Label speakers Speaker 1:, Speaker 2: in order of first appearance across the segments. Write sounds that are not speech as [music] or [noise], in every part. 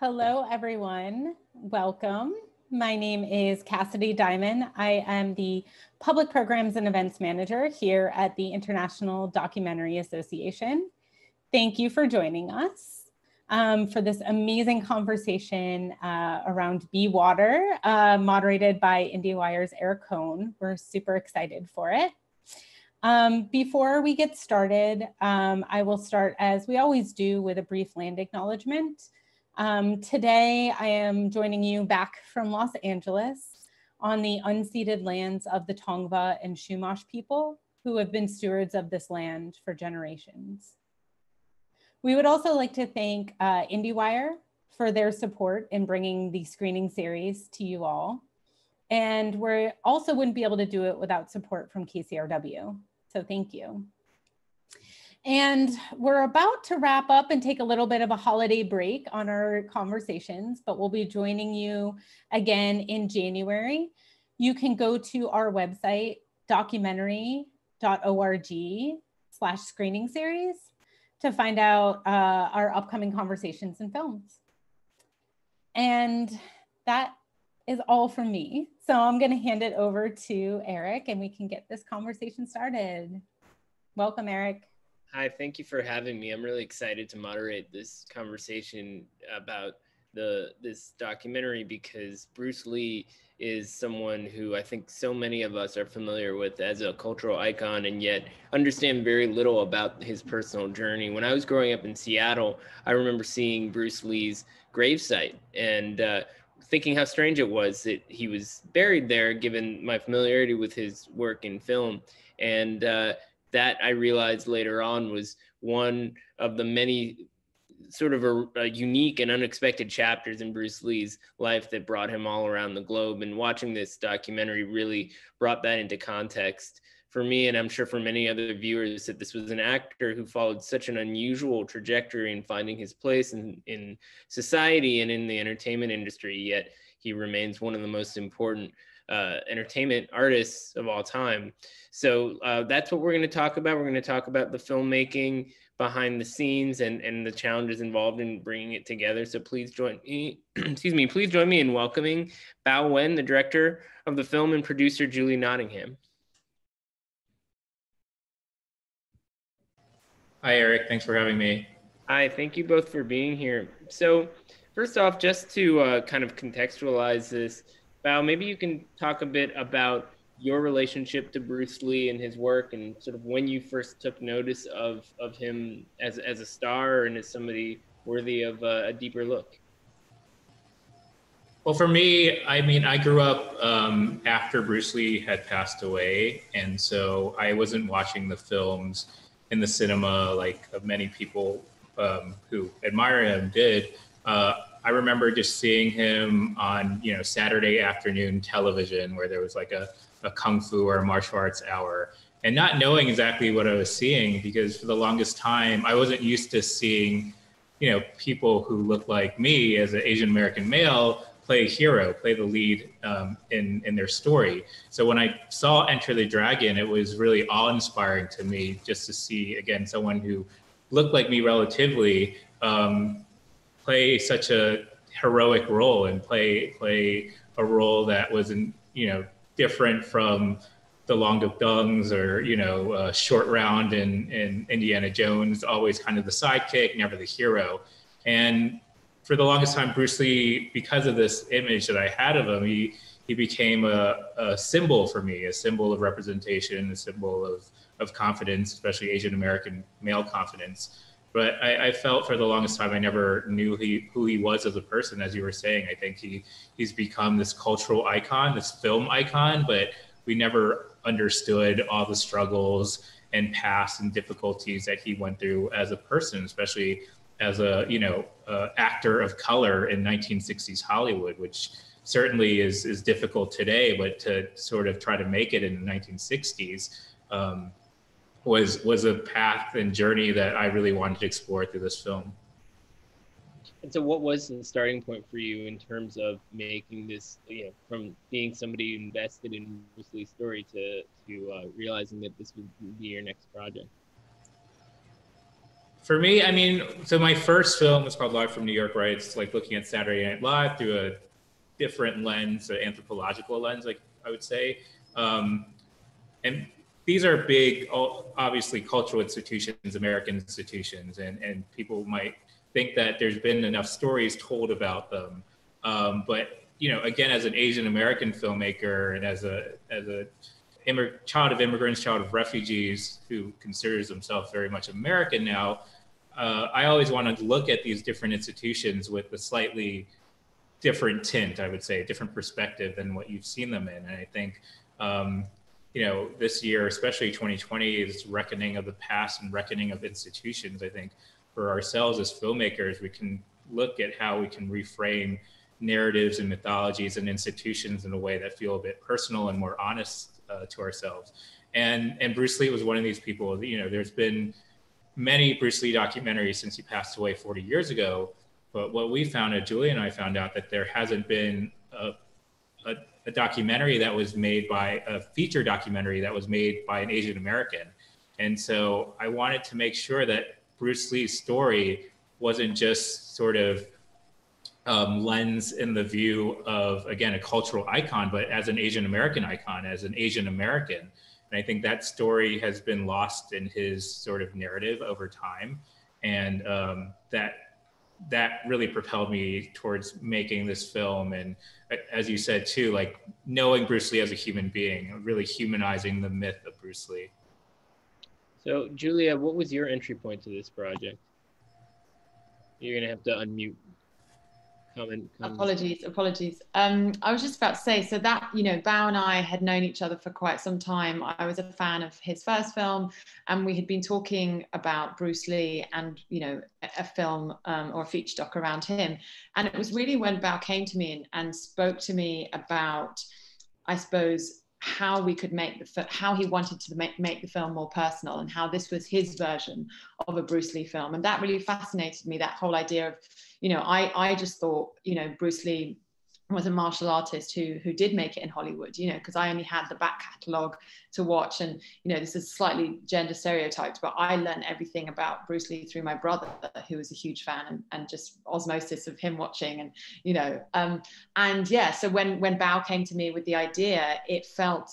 Speaker 1: Hello, everyone. Welcome. My name is Cassidy Diamond. I am the Public Programs and Events Manager here at the International Documentary Association. Thank you for joining us um, for this amazing conversation uh, around Be Water, uh, moderated by IndieWire's Eric Kohn. We're super excited for it. Um, before we get started, um, I will start as we always do with a brief land acknowledgement. Um, today, I am joining you back from Los Angeles on the unceded lands of the Tongva and Chumash people who have been stewards of this land for generations. We would also like to thank uh, IndieWire for their support in bringing the screening series to you all. And we also wouldn't be able to do it without support from KCRW. So thank you. And we're about to wrap up and take a little bit of a holiday break on our conversations, but we'll be joining you again in January. You can go to our website, documentary.org slash screening series to find out uh, our upcoming conversations and films. And that is all from me. So I'm going to hand it over to Eric and we can get this conversation started. Welcome, Eric.
Speaker 2: Hi, thank you for having me. I'm really excited to moderate this conversation about the this documentary because Bruce Lee is someone who I think so many of us are familiar with as a cultural icon and yet understand very little about his personal journey. When I was growing up in Seattle, I remember seeing Bruce Lee's gravesite and uh, thinking how strange it was that he was buried there, given my familiarity with his work in film. And uh, that I realized later on was one of the many sort of a, a, unique and unexpected chapters in Bruce Lee's life that brought him all around the globe. And watching this documentary really brought that into context for me, and I'm sure for many other viewers, that this was an actor who followed such an unusual trajectory in finding his place in, in society and in the entertainment industry, yet he remains one of the most important uh, entertainment artists of all time. So uh, that's what we're going to talk about. We're going to talk about the filmmaking behind the scenes and, and the challenges involved in bringing it together. So please join me, [clears throat] excuse me, please join me in welcoming Bao Nguyen, the director of the film and producer Julie Nottingham.
Speaker 3: Hi, Eric. Thanks for having me.
Speaker 2: Hi, thank you both for being here. So first off, just to uh, kind of contextualize this, Bao, maybe you can talk a bit about your relationship to Bruce Lee and his work, and sort of when you first took notice of of him as as a star and as somebody worthy of a, a deeper look.
Speaker 3: Well, for me, I mean, I grew up um, after Bruce Lee had passed away, and so I wasn't watching the films in the cinema like many people um, who admire him did. Uh, I remember just seeing him on, you know, Saturday afternoon television where there was like a, a kung fu or martial arts hour and not knowing exactly what I was seeing because for the longest time I wasn't used to seeing, you know, people who look like me as an Asian American male play a hero, play the lead um, in in their story. So when I saw Enter the Dragon, it was really awe-inspiring to me just to see again someone who looked like me relatively um, play such a heroic role and play play a role that wasn't you know different from the Long Duk Dongs or you know uh, short round in, in Indiana Jones, always kind of the sidekick, never the hero. And for the longest time, Bruce Lee, because of this image that I had of him, he he became a, a symbol for me, a symbol of representation, a symbol of of confidence, especially Asian American male confidence but I, I, felt for the longest time I never knew he, who he was as a person. As you were saying, I think he he's become this cultural icon, this film icon, but we never understood all the struggles and past and difficulties that he went through as a person, especially as a you know uh, actor of color in 1960s Hollywood, which certainly is is difficult today, but to sort of try to make it in the 1960s. Um, was was a path and journey that I really wanted to explore through this film.
Speaker 2: And so, what was the starting point for you in terms of making this, you know, from being somebody invested in Bruce Lee's story to to uh, realizing that this would be your next project?
Speaker 3: For me, I mean, so my first film was called Live from New York, right? It's like looking at Saturday Night Live through a different lens, an anthropological lens, like I would say. Um, and these are big, obviously, cultural institutions, American institutions, and, and people might think that there's been enough stories told about them. Um, but you know, again, as an Asian American filmmaker and as a as a immig- child of immigrants, child of refugees who considers himself very much American now, uh, I always want to look at these different institutions with a slightly different tint, I would say, a different perspective than what you've seen them in. And I think, um, you know, this year, especially 2020, is reckoning of the past and reckoning of institutions. I think for ourselves as filmmakers, we can look at how we can reframe narratives and mythologies and institutions in a way that feel a bit personal and more honest uh, to ourselves. And and Bruce Lee was one of these people. You know, there's been many Bruce Lee documentaries since he passed away 40 years ago. But what we found, at Julie and I found out that there hasn't been a, a, a documentary that was made by a feature documentary that was made by an Asian American. And so I wanted to make sure that Bruce Lee's story wasn't just sort of um, lens in the view of again a cultural icon, but as an Asian American icon, as an Asian American. And I think that story has been lost in his sort of narrative over time, and um, that that really propelled me towards making this film. And as you said too, like knowing Bruce Lee as a human being, really humanizing the myth of Bruce Lee.
Speaker 2: So, Julia, what was your entry point to this project? You're gonna have to unmute
Speaker 4: comment. Apologies, apologies. Um, I was just about to say, so that, you know, Bao and I had known each other for quite some time. I was a fan of his first film, and we had been talking about Bruce Lee and, you know, a film um, or a feature doc around him. And it was really when Bao came to me and, and spoke to me about, I suppose, how we could make the how he wanted to make, make the film more personal and how this was his version of a Bruce Lee film and that really fascinated me that whole idea of you know I I just thought you know Bruce Lee was a martial artist who who did make it in Hollywood, you know, because I only had the back catalogue to watch, and you know, this is slightly gender stereotyped, but I learned everything about Bruce Lee through my brother, who was a huge fan, and, and just osmosis of him watching, and you know, um, and yeah, so when when Bao came to me with the idea, it felt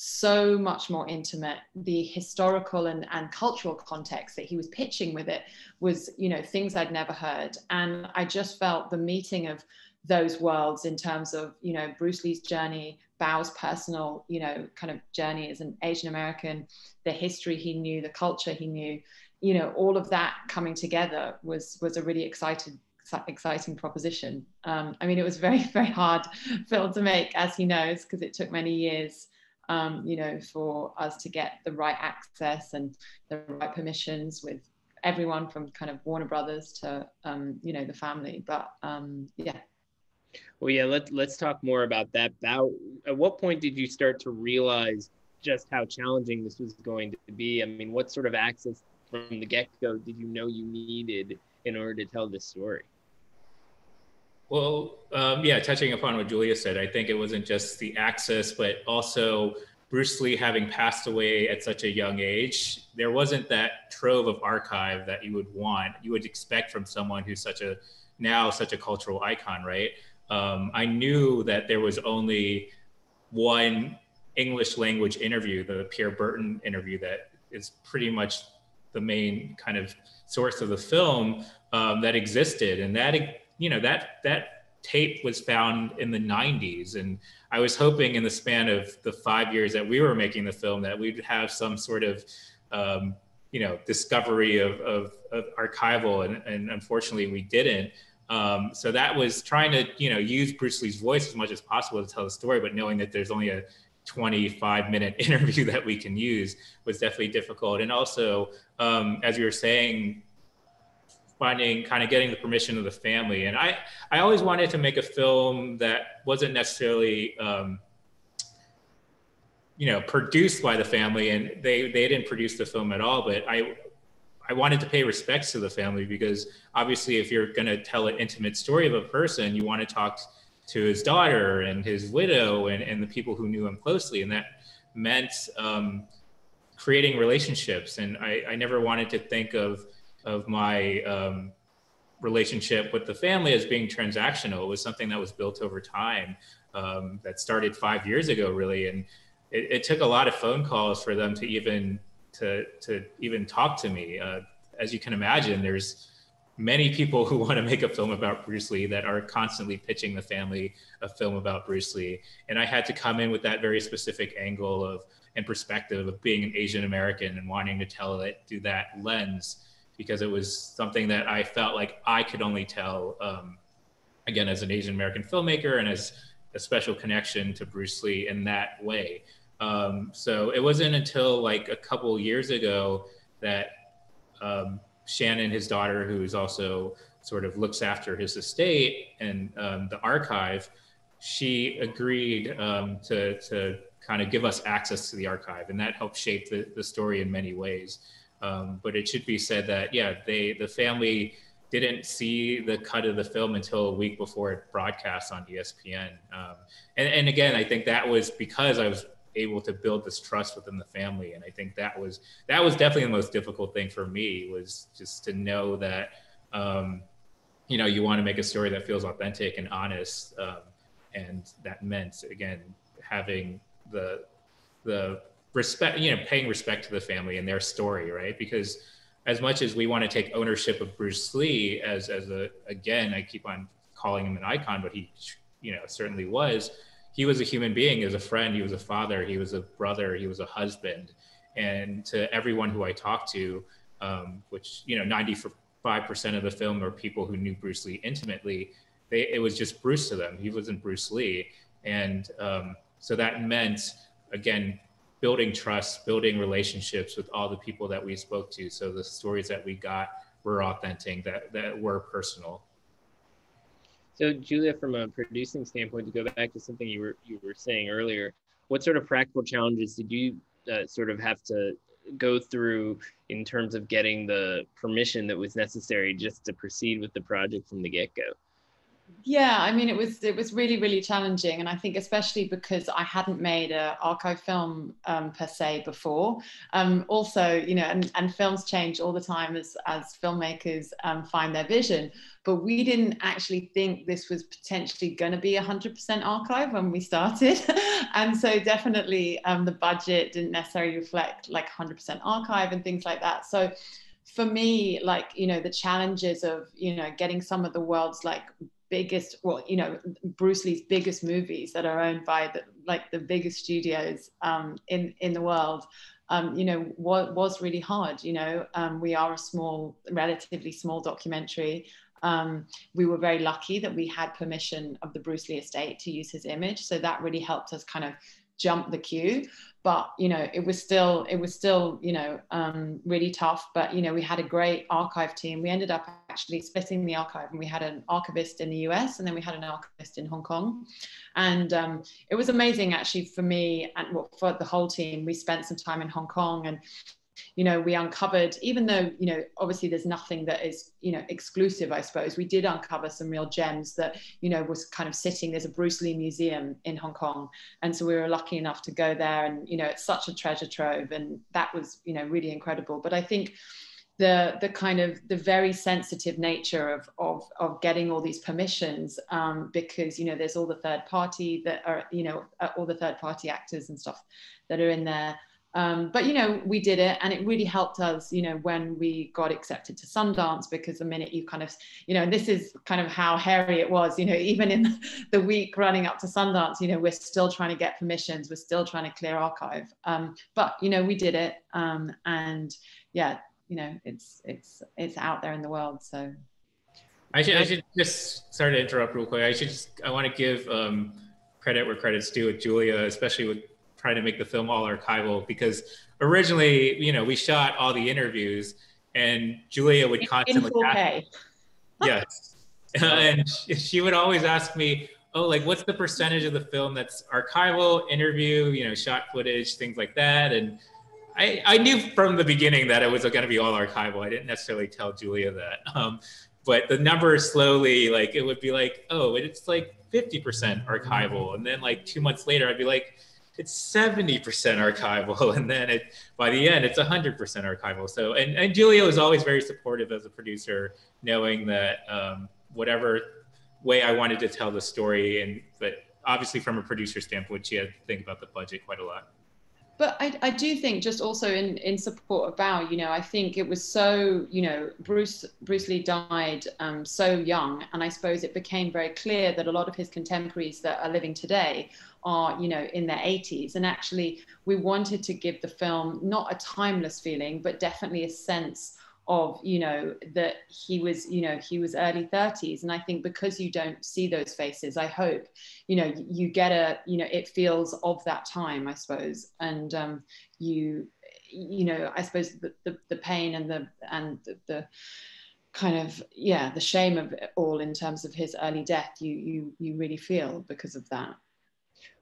Speaker 4: so much more intimate the historical and, and cultural context that he was pitching with it was you know things i'd never heard and i just felt the meeting of those worlds in terms of you know Bruce Lee's journey, Bao's personal you know kind of journey as an Asian American, the history he knew, the culture he knew, you know all of that coming together was was a really excited exciting proposition. Um, I mean, it was very [laughs] very hard film to make, as he knows, because it took many years. Um, you know, for us to get the right access and the right permissions with everyone from kind of Warner Brothers to um, you know the family. But um, yeah,
Speaker 2: well, yeah, let's let's talk more about that. About at what point did you start to realize just how challenging this was going to be? I mean, what sort of access from the get go did you know you needed in order to tell this story?
Speaker 3: Well, um, yeah, touching upon what Julia said, I think it wasn't just the access, but also Bruce Lee having passed away at such a young age. There wasn't that trove of archive that you would want, you would expect from someone who's such a now such a cultural icon, right? um, I knew that there was only one English language interview, the Pierre Berton interview, that is pretty much the main kind of source of the film um, that existed, and that you know that that tape was found in the 90s, and I was hoping in the span of the five years that we were making the film that we'd have some sort of um, you know discovery of, of, of archival, and, and unfortunately we didn't. Um, so that was trying to, you know, use Bruce Lee's voice as much as possible to tell the story, but knowing that there's only a 25 minute [laughs] interview that we can use was definitely difficult. And also, um, as you were saying, finding kind of getting the permission of the family. And I, I always wanted to make a film that wasn't necessarily, um, you know, produced by the family, and they they didn't produce the film at all. But I I wanted to pay respects to the family because obviously, if you're going to tell an intimate story of a person, you want to talk to his daughter and his widow and, and the people who knew him closely. And that meant um, creating relationships. And I, I never wanted to think of of my um, relationship with the family as being transactional. It was something that was built over time um, that started five years ago, really, and it, it, took a lot of phone calls for them to even to to even talk to me. Uh, as you can imagine, there's many people who [laughs] want to make a film about Bruce Lee that are constantly pitching the family a film about Bruce Lee, and I had to come in with that very specific angle of and perspective of being an Asian American and wanting to tell it through that lens because it was something that I felt like I could only tell, um, again, as an Asian American filmmaker and as a special connection to Bruce Lee in that way. Um, so it wasn't until like a couple years ago that um, Shannon, his daughter, who's also sort of looks after his estate and um, the archive, she agreed um, to, to kind of give us access to the archive, and that helped shape the, the story in many ways. Um, but it should be said that yeah, they the family didn't see the cut of the film until a week before it broadcast on ESPN. Um, and, and again, I think that was because I was able to build this trust within the family, and I think that was that was definitely the most difficult thing for me was just to know that. Um, you know, you want to make a story that feels authentic and honest, um, and that meant again having the the respect, you know, paying respect to the family and their story, right? Because as much as we want to take ownership of Bruce Lee as as a again, I keep on calling him an icon, but he, you know, certainly was. He was a human being, he was a friend, he was a father, he was a brother, he was a husband, and to everyone who I talked to, um, which you know, ninety five percent of the film are people who knew Bruce Lee intimately. They, it was just Bruce to them. He wasn't Bruce Lee, and um, so that meant again building trust, building relationships with all the people that we spoke to. So the stories that we got were authentic, that, that were personal.
Speaker 2: So Julia, from a producing standpoint, to go back to something you were you were saying earlier, what sort of practical challenges did you uh, sort of have to go through in terms of getting the permission that was necessary just to proceed with the project from the get go?
Speaker 4: Yeah i mean it was it was really really challenging and i think especially because i hadn't made an archive film um, per se before. Um, also you know and, and films change all the time as as filmmakers um, find their vision. But we didn't actually think this was potentially going to be 100% archive when we started. [laughs] And so definitely um, the budget didn't necessarily reflect like 100% archive and things like that. So for me like you know the challenges of you know getting some of the world's like biggest well you know bruce lee's biggest movies that are owned by the like the biggest studios um, in in the world um, you know what was really hard you know. Um, we are a small relatively small documentary. Um, we were very lucky that we had permission of the bruce lee estate to use his image. So that really helped us kind of jump the queue but you know it was still it was still you know um, really tough. But you know we had a great archive team. We ended up actually splitting the archive and we had an archivist in the us and then we had an archivist in hong kong. And um, it was amazing actually for me and for the whole team. We spent some time in hong kong and you know we uncovered even though you know obviously there's nothing that is you know exclusive i suppose we did uncover some real gems that you know was kind of sitting there's a bruce lee museum in hong kong. And so we were lucky enough to go there and you know it's such a treasure trove and that was you know really incredible. But i think the the kind of the very sensitive nature of of, of getting all these permissions um, because you know there's all the third party that are you know all the third party actors and stuff that are in there um, but you know, we did it, and it really helped us. You know, when we got accepted to Sundance, because the minute you kind of, you know, this is kind of how hairy it was. You know, [laughs] even in the week running up to Sundance, you know, we're still trying to get permissions, we're still trying to clear archive. Um, but you know, we did it, um, and yeah, you know, it's it's it's out there in the world. So
Speaker 3: I should I should just sorry to interrupt real quick. I should just I want to give um, credit where credit's due with Julia, especially with trying to make the film all archival because originally, you know, we shot all the interviews and Julia would constantly ask, [laughs] yes. [laughs] and she would always ask me, oh, like what's the percentage of the film that's archival, interview, you know, shot footage, things like that. And I, I knew from the beginning that it was going to be all archival. I didn't necessarily tell Julia that. [laughs] Um, but the number slowly, like it would be like, oh, it's like 50% archival. And then like two months later, I'd be like, it's 70% archival [laughs] and then it by the end it's 100% archival. So and, and julia was always very supportive as a producer knowing that um, whatever way i wanted to tell the story and but obviously from a producer standpoint she had to think about the budget quite a lot
Speaker 4: but I, I do think just also in, in support of Bao, you know, I think it was so, you know, Bruce Bruce Lee died um, so young, and I suppose it became very clear that a lot of his contemporaries that are living today are, you know, in their 80s. And actually, we wanted to give the film not a timeless feeling, but definitely a sense of you know that he was you know he was early 30s and i think because you don't see those faces i hope you know you get a you know it feels of that time i suppose. And um you you know i suppose the the, the pain and the and the, the kind of yeah the shame of it all in terms of his early death you you you really feel because of that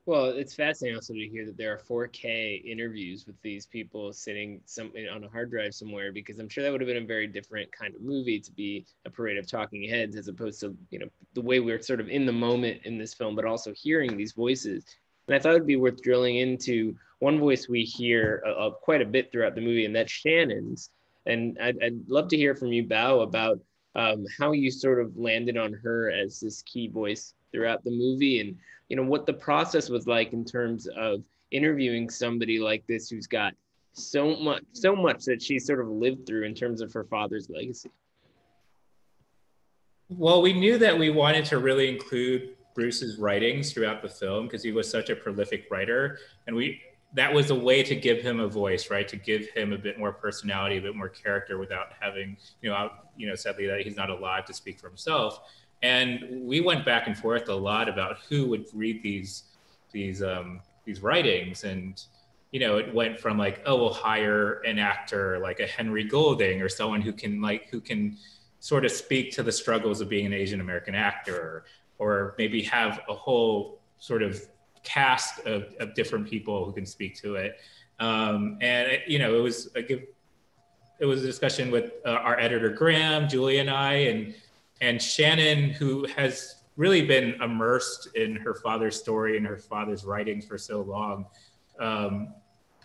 Speaker 2: well, it's fascinating also to hear that there are 4K interviews with these people sitting some on a hard drive somewhere because I'm sure that would have been a very different kind of movie to be a parade of talking heads as opposed to you know the way we're sort of in the moment in this film, but also hearing these voices. And I thought it'd be worth drilling into one voice we hear uh, quite a bit throughout the movie, and that's Shannon's. And I'd, I'd love to hear from you, Bao, about um, how you sort of landed on her as this key voice throughout the movie and you know what the process was like in terms of interviewing somebody like this who's got so much so much that she sort of lived through in terms of her father's legacy.
Speaker 3: Well we knew that we wanted to really include bruce's writings throughout the film because he was such a prolific writer and we that was a way to give him a voice right? To give him a bit more personality a bit more character without having you know you know sadly that he's not alive to speak for himself and we went back and forth a lot about who would read these these um, these writings. And you know it went from like oh we'll hire an actor like a henry golding or someone who can like who can sort of speak to the struggles of being an asian american actor or maybe have a whole sort of cast of, of different people who can speak to it. Um, and it, you know it was a it was a discussion with uh, our editor graham julie and i and and Shannon, who has really been immersed in her father's story and her father's writings for so long, um,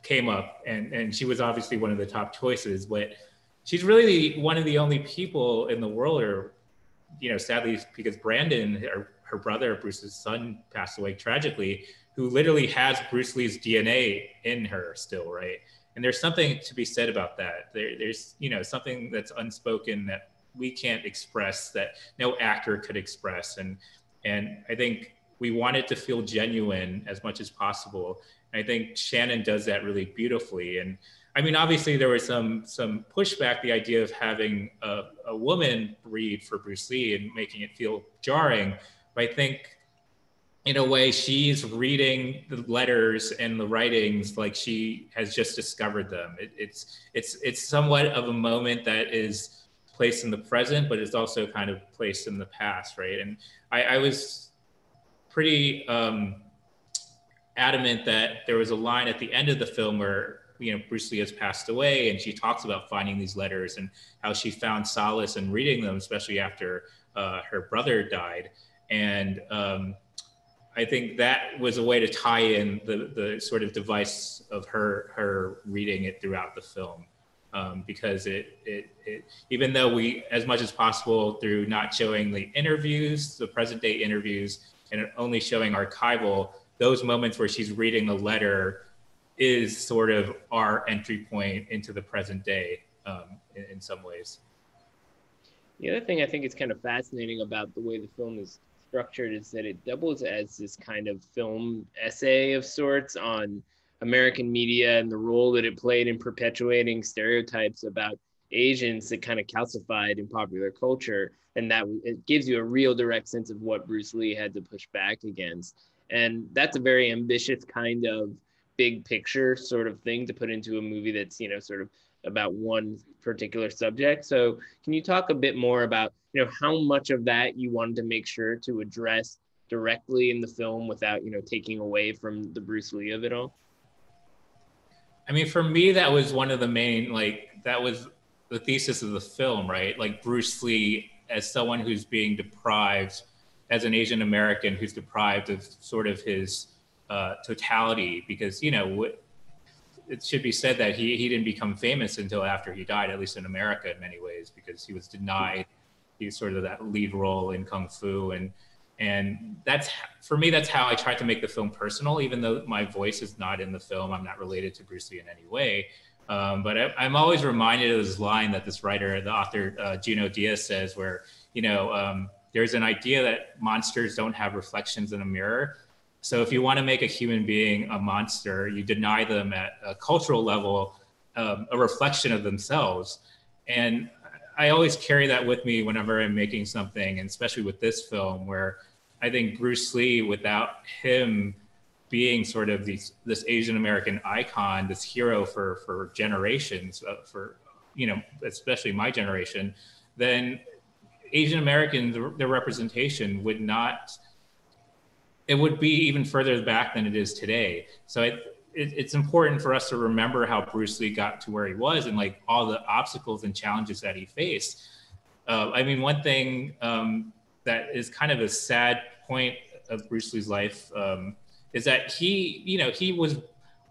Speaker 3: came up, and and she was obviously one of the top choices. But she's really one of the only people in the world, or you know, sadly, because Brandon, her, her brother, Bruce's son, passed away tragically, who literally has Bruce Lee's DNA in her still, right? And there's something to be said about that. There, there's you know something that's unspoken that we can't express that no actor could express. And and i think we want it to feel genuine as much as possible. And i think shannon does that really beautifully. And i mean obviously there was some some pushback the idea of having a, a woman read for bruce lee and making it feel jarring. But i think in a way she's reading the letters and the writings like she has just discovered them. It, it's it's it's somewhat of a moment that is placed in the present, but it's also kind of placed in the past, right? And I, I was pretty um, adamant that there was a line at the end of the film where you know Bruce Lee has passed away, and she talks about finding these letters and how she found solace in reading them, especially after uh, her brother died. And um, I think that was a way to tie in the the sort of device of her her reading it throughout the film um, because it, it, it, even though we, as much as possible, through not showing the interviews, the present day interviews, and only showing archival, those moments where she's reading a letter is sort of our entry point into the present day um, in, in some ways.
Speaker 2: The other thing I think is kind of fascinating about the way the film is structured is that it doubles as this kind of film essay of sorts on American media and the role that it played in perpetuating stereotypes about Asians that kind of calcified in popular culture. And that it gives you a real direct sense of what Bruce Lee had to push back against. And that's a very ambitious kind of big picture sort of thing to put into a movie that's, you know, sort of about one particular subject. So can you talk a bit more about, you know, how much of that you wanted to make sure to address directly in the film without, you know, taking away from the Bruce Lee of it all?
Speaker 3: I mean, for me, that was one of the main, like, that was the thesis of the film, right? Like, Bruce Lee as someone who's being deprived, as an Asian American who's deprived of sort of his uh, totality because you know it should be said that he, he didn't become famous until after he died, at least in America in many ways, because he was denied he's sort of that lead role in Kung Fu. And, and that's, for me, that's how I tried to make the film personal, even though my voice is not in the film. I'm not related to Bruce Lee in any way. Um, but I, am always reminded of this line that this writer, the author, uh, Junot Diaz says, where, you know, um, there's an idea that monsters don't have reflections in a mirror. So if you want to make a human being a monster, you deny them at a cultural level um, a reflection of themselves. And I always carry that with me whenever I'm making something, and especially with this film, where I think Bruce Lee, without him being sort of these, this Asian American icon, this hero for for generations, uh, for you know, especially my generation, then Asian Americans, their representation would not. It would be even further back than it is today. So it's important for us to remember how Bruce Lee got to where he was and like all the obstacles and challenges that he faced. Uh, I mean, one thing um, that is kind of a sad point of Bruce Lee's life um, is that he, you know, he was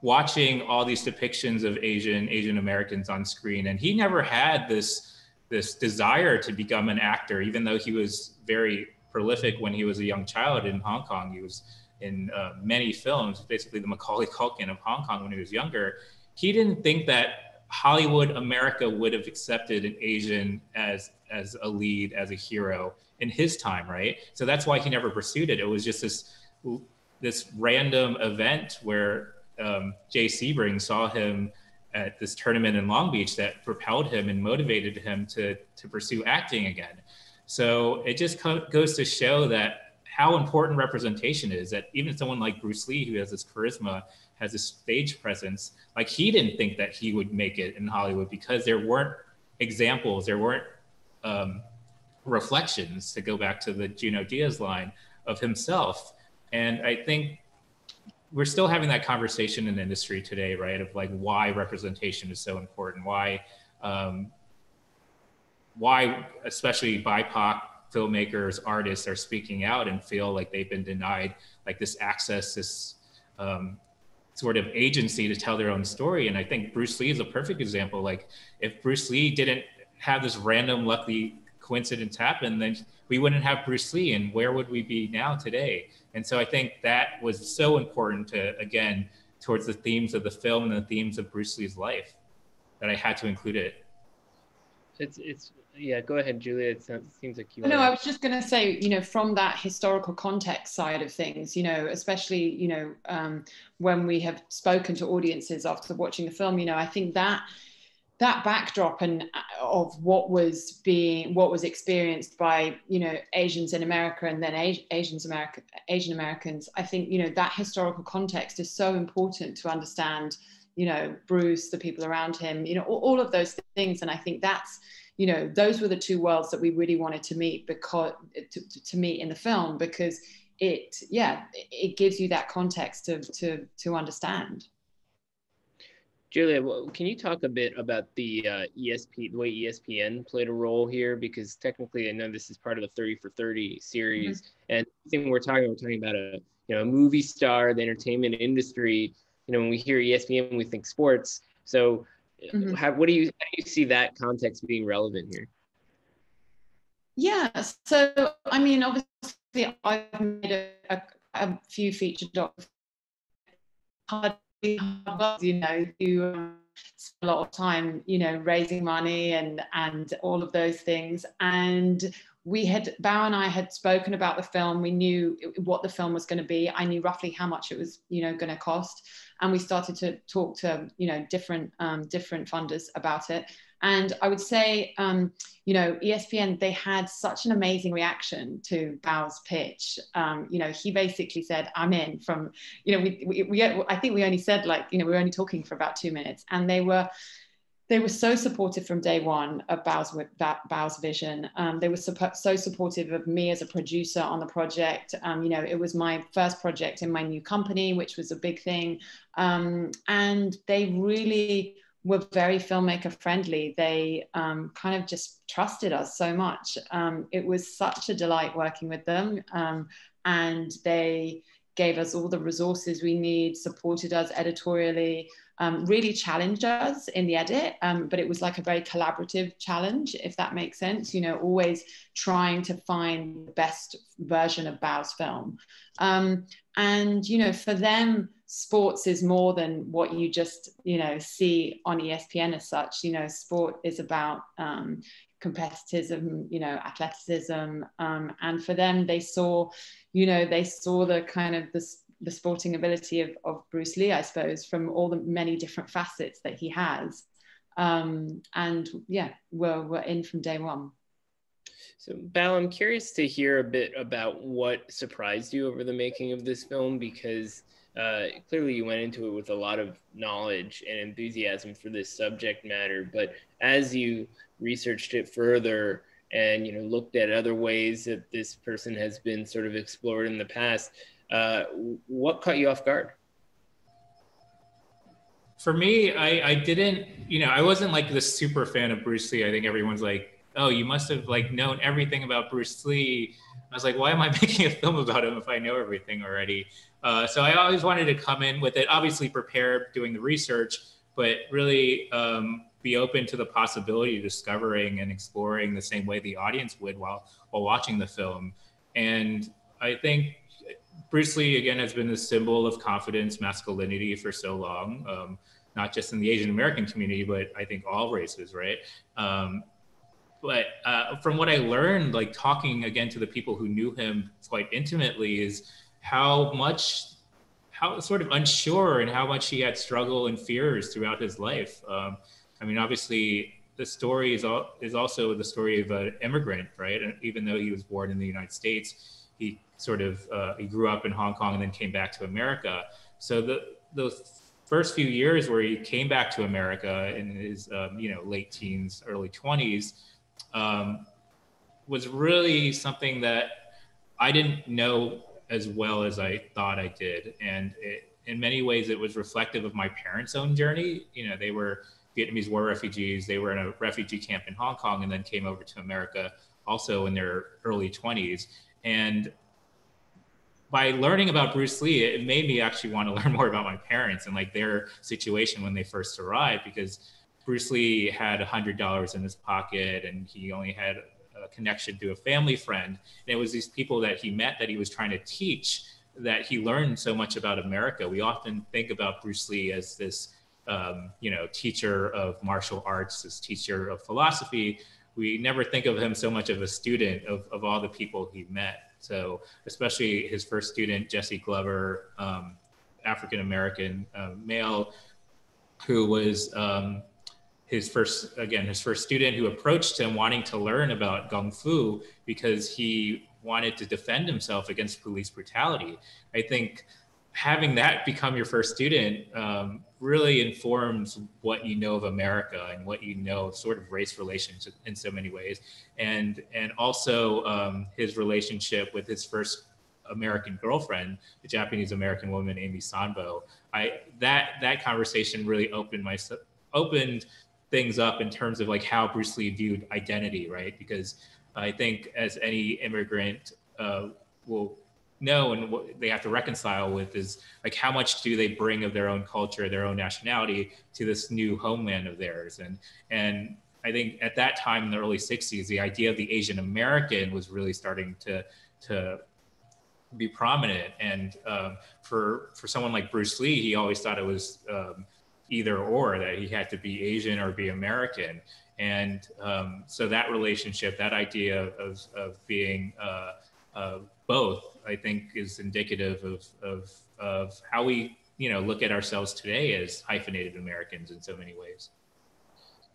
Speaker 3: watching all these depictions of Asian Asian Americans on screen, and he never had this this desire to become an actor, even though he was very prolific when he was a young child in Hong Kong. He was in uh, many films, basically the Macaulay Culkin of Hong Kong when he was younger, he didn't think that Hollywood America would have accepted an Asian as as a lead, as a hero in his time, right? So that's why he never pursued it. It was just this this random event where um, Jay Sebring saw him at this tournament in Long Beach that propelled him and motivated him to to pursue acting again. So it just co- goes to show that how important representation is that even someone like Bruce Lee, who has this charisma, has this stage presence, like he didn't think that he would make it in Hollywood because there weren't examples, there weren't um, reflections to go back to the Junot Diaz line of himself. And I think we're still having that conversation in the industry today, right? Of like why representation is so important, why, um, why especially BIPOC filmmakers, artists are speaking out and feel like they've been denied like this access, this um, sort of agency to tell their own story. And I think Bruce Lee is a perfect example. Like if Bruce Lee didn't have this random lucky coincidence happened, then we wouldn't have Bruce Lee and where would we be now today? And so I think that was so important to, again, towards the themes of the film and the themes of Bruce Lee's life that I had to include it.
Speaker 2: It's, it's yeah, go ahead, Julia. It seems like you.
Speaker 4: No, I was just going to say, you know, from that historical context side of things, you know, especially, you know, um, when we have spoken to audiences after watching the film, you know, I think that that backdrop and uh, of what was being what was experienced by you know Asians in America and then Asians America Asian Americans I think you know that historical context is so important to understand you know Bruce the people around him you know all, all of those things. And I think that's you know those were the two worlds that we really wanted to meet because to, to meet in the film because it yeah it gives you that context to to to understand
Speaker 2: Julia, can you talk a bit about the uh, ESP, the way ESPN played a role here? Because technically, I know this is part of the 30 for 30 series, mm-hmm. and the thing we're talking, we're talking about a you know a movie star, the entertainment industry. You know, when we hear ESPN, we think sports. So Mm-hmm. How, what do you how do you see that context being relevant here?
Speaker 4: Yeah, so I mean, obviously, I've made a, a, a few feature docs. You know, you um, spend a lot of time, you know, raising money and and all of those things. And we had Bao and I had spoken about the film. We knew what the film was going to be. I knew roughly how much it was, you know, going to cost and we started to talk to you know different um, different funders about it and i would say um, you know espn they had such an amazing reaction to bao's pitch um, you know he basically said i'm in from you know we, we, we i think we only said like you know we were only talking for about two minutes and they were they were so supportive from day one of Bao's, Bao's vision. Um, they were so supportive of me as a producer on the project. Um, you know, it was my first project in my new company, which was a big thing. Um, and they really were very filmmaker friendly. They um, kind of just trusted us so much. Um, it was such a delight working with them. Um, and they, gave us all the resources we need, supported us editorially, um, really challenged us in the edit. Um, but it was like a very collaborative challenge, if that makes sense. You know, always trying to find the best version of Bao's film. Um, and you know, for them, sports is more than what you just you know see on espn as such. You know sport is about um, competitism you know athleticism um, and for them they saw you know they saw the kind of the, the sporting ability of, of bruce lee i suppose from all the many different facets that he has. Um, and yeah we're, we're in from day one.
Speaker 2: So, Bao, I'm curious to hear a bit about what surprised you over the making of this film because uh, clearly you went into it with a lot of knowledge and enthusiasm for this subject matter. But as you researched it further and you know looked at other ways that this person has been sort of explored in the past, uh, what caught you off guard?
Speaker 3: For me, I, I didn't, you know, I wasn't like the super fan of Bruce Lee. I think everyone's like, oh, you must have like known everything about Bruce Lee. I was like, why am I [laughs] making a film about him if I know everything already? Uh, so I always wanted to come in with it, obviously prepared doing the research, but really um, be open to the possibility of discovering and exploring the same way the audience would while while watching the film. And I think Bruce Lee again has been the symbol of confidence, masculinity for so long, um, not just in the Asian American community, but I think all races, right? Um, but uh, from what I learned, like talking again to the people who knew him quite intimately, is how much, how sort of unsure and how much he had struggle and fears throughout his life. Um, I mean, obviously, the story is all, is also the story of an immigrant, right? And even though he was born in the United States, he sort of uh, he grew up in Hong Kong and then came back to America. So the those first few years where he came back to America in his um, you know late teens, early twenties um, was really something that I didn't know as well as I thought I did. And it, in many ways, it was reflective of my parents' own journey. You know, they were Vietnamese war refugees. They were in a refugee camp in Hong Kong and then came over to America also in their early 20s. And by learning about Bruce Lee, it made me actually want to [laughs] learn more about my parents and like their situation when they first arrived because Bruce Lee had a hundred dollars in his pocket and he only had connection to a family friend. And it was these people that he met that he was trying to teach that he learned so much about America. We often think about Bruce Lee as this, um, you know, teacher of martial arts, this teacher of philosophy. We never think of him so much of a student of, of all the people he met. So, especially his first student, Jesse Glover, um, African American uh, male, who was um, his first again his first student who approached him wanting to learn about kung fu because he wanted to defend himself against police brutality i think having that become your first student um, really informs what you know of america and what you know of sort of race relations in so many ways and and also um, his relationship with his first American girlfriend, the Japanese American woman Amy Sanbo. I that that conversation really opened my opened things up in terms of like how Bruce Lee viewed identity, right? Because I think as any immigrant uh, will know and what they have to reconcile with is like how much do they bring of their own culture, their own nationality to this new homeland of theirs, and and I think at that time in the early '60s, the idea of the Asian American was really starting to to be prominent. And um, for for someone like Bruce Lee, he always thought it was um, either or that he had to be Asian or be American. And um, so that relationship, that idea of, of being uh, uh, both, I think is indicative of, of, of how we, you know, look at ourselves today as hyphenated Americans in so many ways.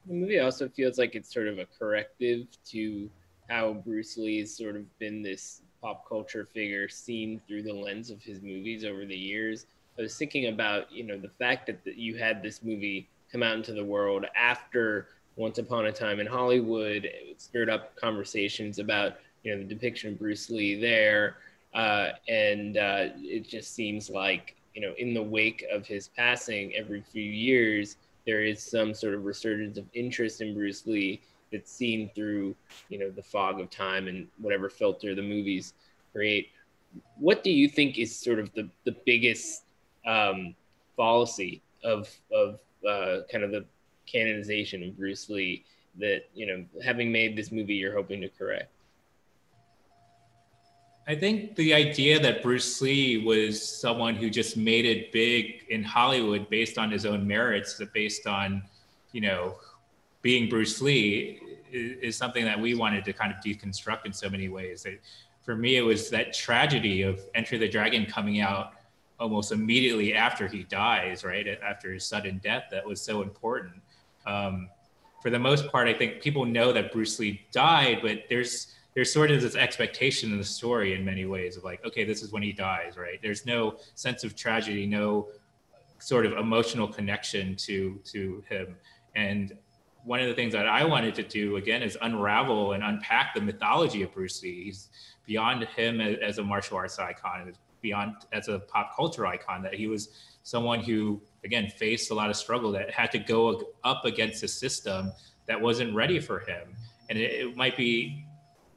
Speaker 2: The movie also feels like it's sort of a corrective to how Bruce Lee has sort of been this pop culture figure seen through the lens of his movies over the years. I was thinking about you know the fact that, you had this movie come out into the world after Once Upon a Time in Hollywood. It stirred up conversations about you know the depiction of Bruce Lee there, uh, and uh, it just seems like you know in the wake of his passing, every few years there is some sort of resurgence of interest in Bruce Lee that's seen through you know the fog of time and whatever filter the movies create what do you think is sort of the the biggest um, fallacy of of uh, kind of the canonization of Bruce Lee that you know having made this movie you're hoping to correct?
Speaker 3: I think the idea that Bruce Lee was someone who just made it big in Hollywood based on his own merits, based on, you know, being Bruce Lee is, something that we wanted to kind of deconstruct in so many ways. For me, it was that tragedy of Enter the Dragon coming out almost immediately after he dies, right? After his sudden death, that was so important. Um, for the most part, I think people know that Bruce Lee died, but there's there's sort of this expectation in the story in many ways of like, okay, this is when he dies, right? There's no sense of tragedy, no sort of emotional connection to to him. And one of the things that I wanted to do again is unravel and unpack the mythology of Bruce Lee. He's beyond him as a martial arts icon, beyond as a pop culture icon. That he was someone who again faced a lot of struggle, that had to go up against a system that wasn't ready for him. And it, it might be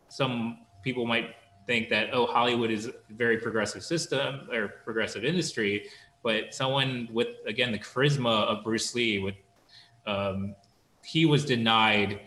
Speaker 3: some people might think that oh hollywood is a very progressive system or progressive industry but someone with again the charisma of bruce lee with um, he was denied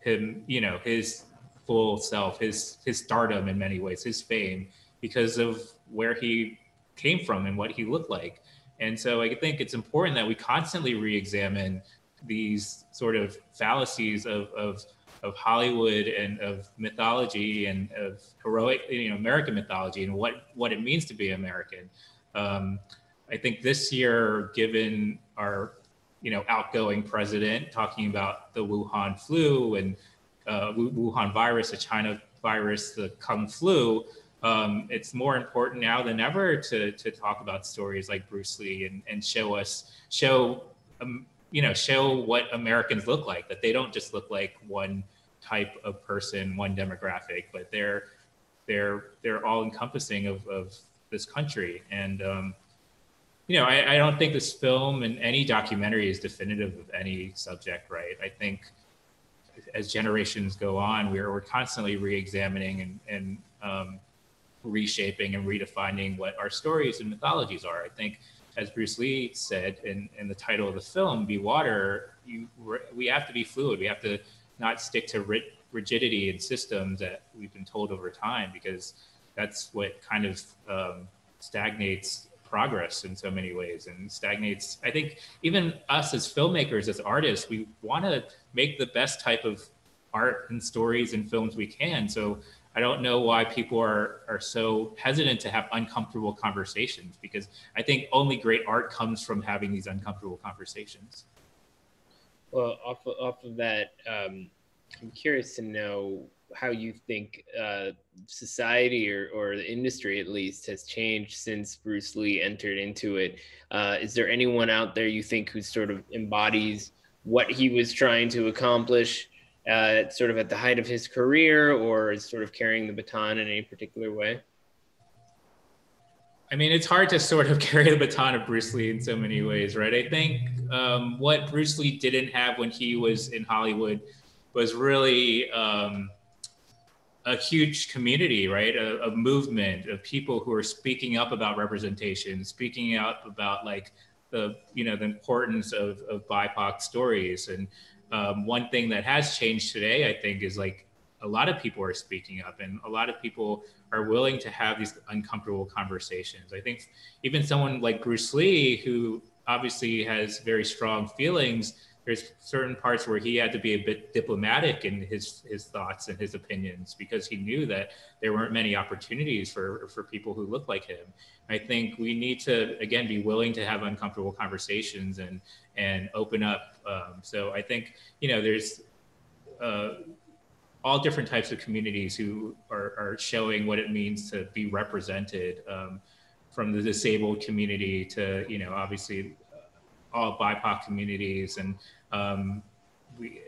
Speaker 3: him you know his full self his his stardom in many ways his fame because of where he came from and what he looked like and so i think it's important that we constantly re-examine these sort of fallacies of, of of Hollywood and of mythology and of heroic, you know, American mythology and what what it means to be American. Um, I think this year, given our you know outgoing president talking about the Wuhan flu and uh, Wuhan virus, the China virus, the Kung flu, um, it's more important now than ever to to talk about stories like Bruce Lee and and show us show um, you know show what Americans look like that they don't just look like one type of person, one demographic, but they're they're they're all encompassing of, of this country. And um, you know, I, I don't think this film and any documentary is definitive of any subject, right? I think as generations go on, we're we're constantly re-examining and, and um, reshaping and redefining what our stories and mythologies are. I think, as Bruce Lee said in, in the title of the film, "Be Water," you we have to be fluid. We have to not stick to rigidity and systems that we've been told over time because that's what kind of um, stagnates progress in so many ways and stagnates i think even us as filmmakers as artists we want to make the best type of art and stories and films we can so i don't know why people are are so hesitant to have uncomfortable conversations because i think only great art comes from having these uncomfortable conversations
Speaker 2: well, off of, off of that, um, I'm curious to know how you think uh, society or, or the industry at least has changed since Bruce Lee entered into it. Uh, is there anyone out there you think who sort of embodies what he was trying to accomplish uh, sort of at the height of his career or is sort of carrying the baton in any particular way?
Speaker 3: I mean, it's hard to sort of [laughs] carry the baton of Bruce Lee in so many ways, right? I think um, what Bruce Lee didn't have when he was in Hollywood was really um, a huge community, right? A, a, movement of people who are speaking up about representation, speaking up about like the you know the importance of, of BIPOC stories. And um, one thing that has changed today, I think, is like a lot of people are speaking up, and a lot of people are willing to have these uncomfortable conversations. I think even someone like Bruce Lee, who obviously has very strong feelings, there's certain parts where he had to be a bit diplomatic in his his thoughts and his opinions because he knew that there weren't many opportunities for for people who look like him. I think we need to again be willing to have uncomfortable conversations and and open up. Um, so I think you know there's uh, all different types of communities who are, are showing what it means to be represented um, from the disabled community to, you know, obviously all BIPOC communities. And um, we,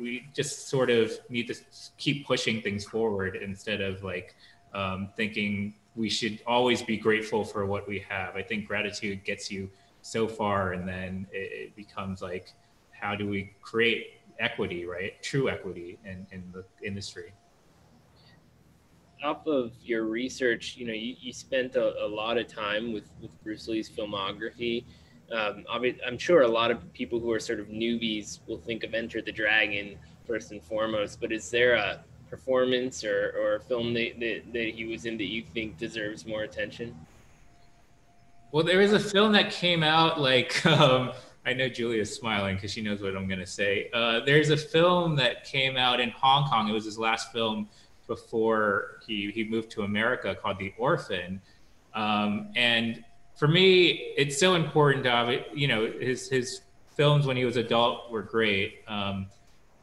Speaker 3: we just sort of need to keep pushing things forward instead of like um, thinking we should always be grateful for what we have. I think gratitude gets you so far and then it, it becomes like, how do we create equity, right? True equity in, in the industry.
Speaker 2: off of your research, you know, you, you spent a, a lot of time with, with Bruce Lee's filmography. Um, I'm sure a lot of people who are sort of newbies will think of Enter the Dragon first and foremost, but is there a performance or, or a film that, that, that he was in that you think deserves more attention?
Speaker 3: Well, there is a film that came out like, [laughs] um, I know Julia's smiling because she knows what I'm going to say. Uh, there's a film that came out in Hong Kong. It was his last film before he, he moved to America called The Orphan. Um, and for me, it's so important to have you know, his, his films when he was adult were great. Um,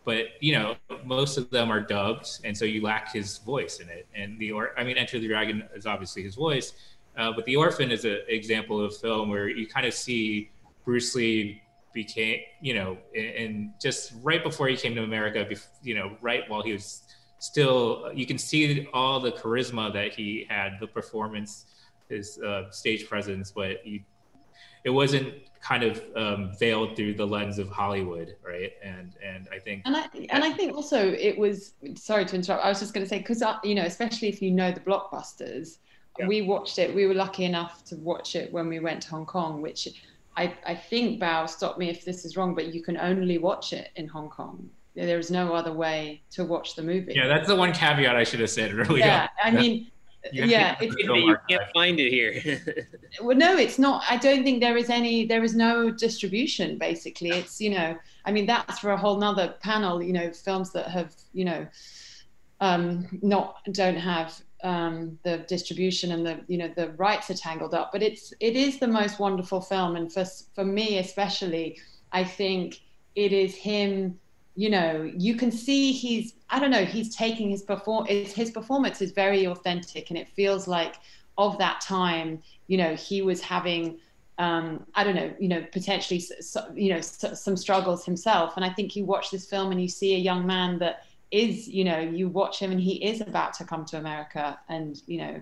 Speaker 3: but you know, most of them are dubbed. And so you lack his voice in it. And the, or I mean, Enter the Dragon is obviously his voice. Uh, but The Orphan is an example of a film where you kind of see Bruce Lee became, you know, and just right before he came to America, you know, right while he was still you can see all the charisma that he had, the performance, his uh, stage presence, but you, it wasn't kind of um, veiled through the lens of Hollywood, right? And and I think
Speaker 4: and I and I think also it was sorry to interrupt. I was just going to say because uh, you know, especially if you know the blockbusters, yeah. we watched it. We were lucky enough to watch it when we went to Hong Kong, which I I think Bao stop me if this is wrong, but you can only watch it in Hong Kong there's no other way to watch the movie.
Speaker 3: Yeah, that's the one caveat I should have said earlier.
Speaker 4: Yeah, I [laughs] mean, yeah,
Speaker 2: it's, you can't find it here. [laughs]
Speaker 4: well, no, it's not. I don't think there is any. There is no distribution. Basically, it's you know. I mean, that's for a whole nother panel. You know, films that have you know, um, not don't have um, the distribution and the you know the rights are tangled up. But it's it is the most wonderful film, and for for me especially, I think it is him you know you can see he's i don't know he's taking his perform his performance is very authentic and it feels like of that time you know he was having um, I don't know, you know, potentially, you know, so, some struggles himself. And I think you watch this film and you see a young man that is, you know, you watch him and he is about to come to America, and you know,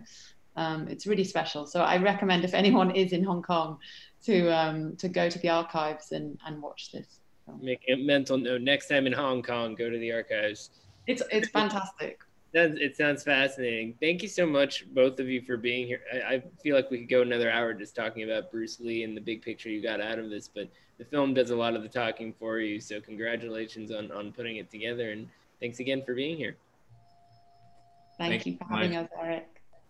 Speaker 4: um, it's really special. So I recommend if anyone is in Hong Kong to um, to go to the archives and and watch this.
Speaker 2: Make a mental note. Next time in Hong Kong, go to the archives.
Speaker 4: It's it's fantastic.
Speaker 2: It sounds fascinating. Thank you so much, both of you, for being here. I, I, feel like we could go another hour just talking about Bruce Lee and the big picture you got out of this, but the film does a lot of the talking for you. So congratulations on, on putting it together, and thanks again for being here.
Speaker 4: Thank, Thank you for having us, Eric.